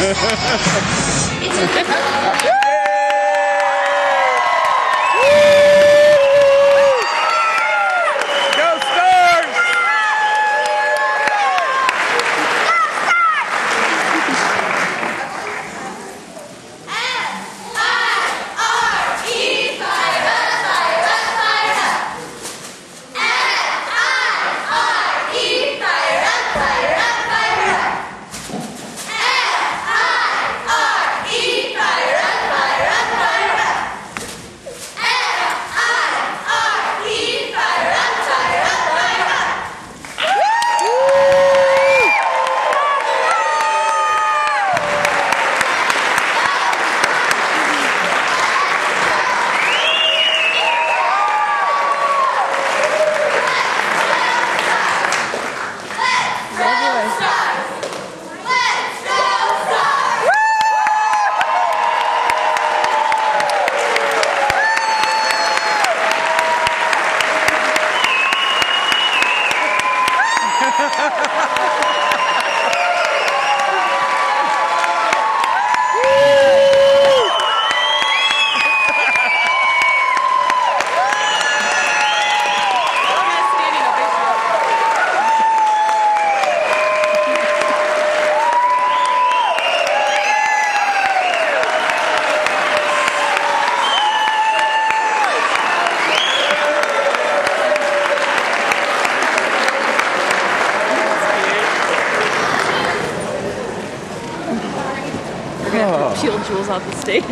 Woo! Peel jewels off the stage.